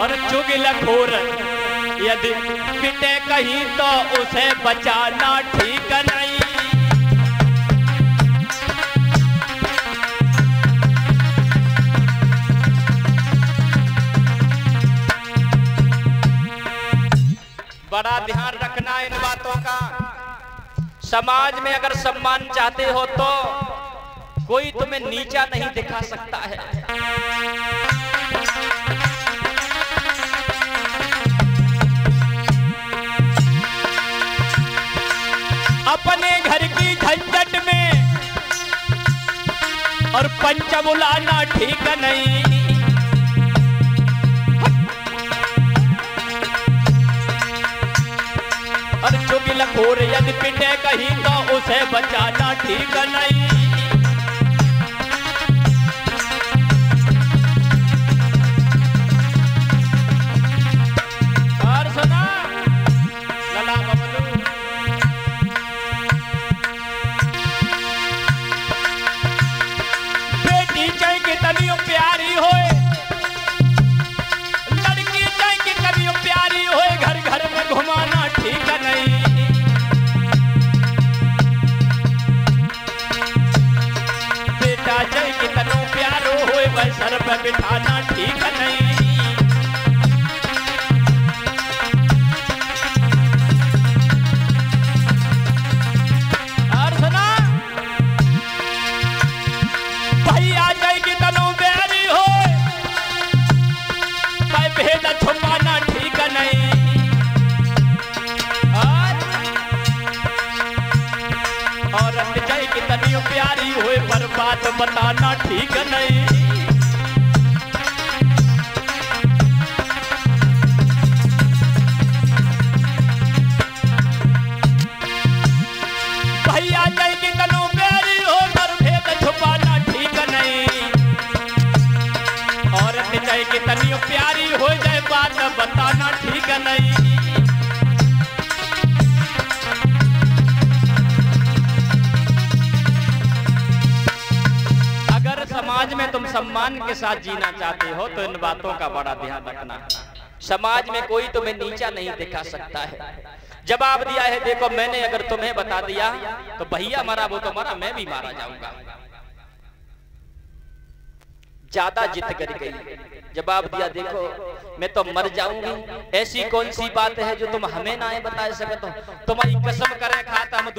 और चुगल खोर यदि पिटे कहीं तो उसे बचाना ठीक नहीं। बड़ा ध्यान रखना इन बातों का। समाज में अगर सम्मान चाहते हो तो कोई तुम्हें नीचा नहीं दिखा सकता है। अपने घर की झंझट में। और पंच बुलाना ठीक नहीं। और चुगिल खोर यदि पिटे कहीं तो उसे बचाना ठीक नहीं। प्यारी होए। लड़की चाहे कभी प्यारी होए घर घर में घुमाना ठीक नहीं। बेटा चाहे कितनो प्यारो होए वह सर पे बिठाना ठीक नहीं। औरत जाए कि तनी प्यारी होए, पर बात बताना ठीक नहीं। भैया जाए कि तनु बेरी हो, पर भेद छुपाना ठीक नहीं। औरत चाहे कि तनी प्यारी हो जाए बात बताना ठीक नहीं। समाज में तुम सम्मान के साथ जीना चाहते हो तो इन बातों का बड़ा ध्यान रखना। समाज में कोई तुम्हें नीचा नहीं दिखा सकता है। जवाब दिया है, देखो, मैंने अगर तुम्हें बता दिया तो भैया मरा, वो तो मरा, मैं भी मारा जाऊँगा। ज़्यादा जिद कर गई। जवाब दिया, देखो, मैं तो मर जाऊँगी। ऐसी कौन सी बात है जो तुम हमें ना बता सकते हो तुम्हारी कसम करें, खाता हम